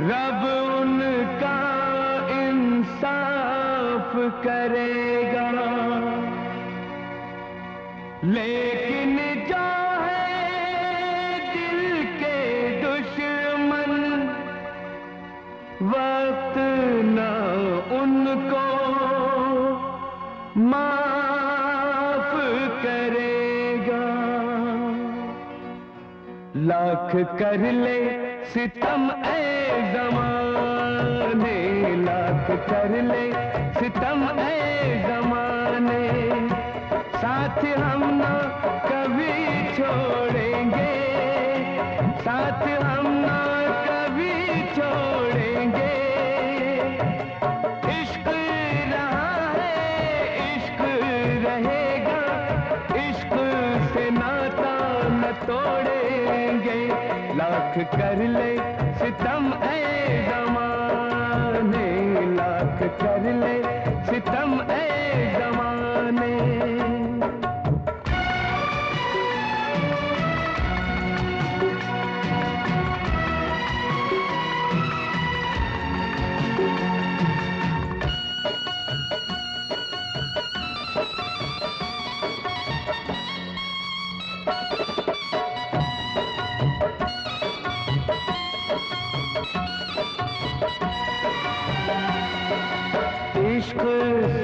रब उनका इंसाफ करेगा। लेकिन जो है दिल के दुश्मन वक्त न उनको माफ़ लाख कर ले, सितम ए जमाने। लाख कर ले, सितम ए जमाने। साथ हम ना कभी छोड़ेंगे कर ले।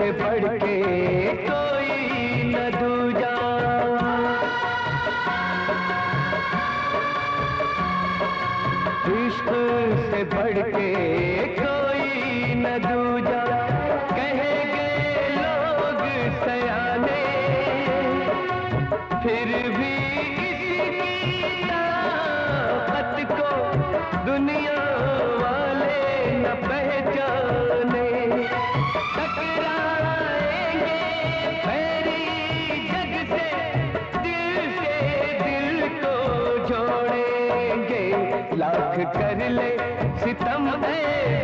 से बढ़ के कोई न दूजा इश्क से बढ़ के कोई लोग सयाने, फिर भी ताकत को दुनिया वाले न पहचाने। कर ले सितम ए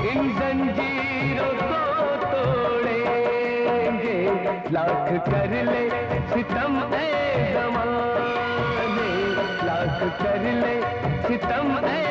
इन जंजीरों को तोड़ेंगे। लाख कर ले सितम ए जमाने लाख कर ले सितम ए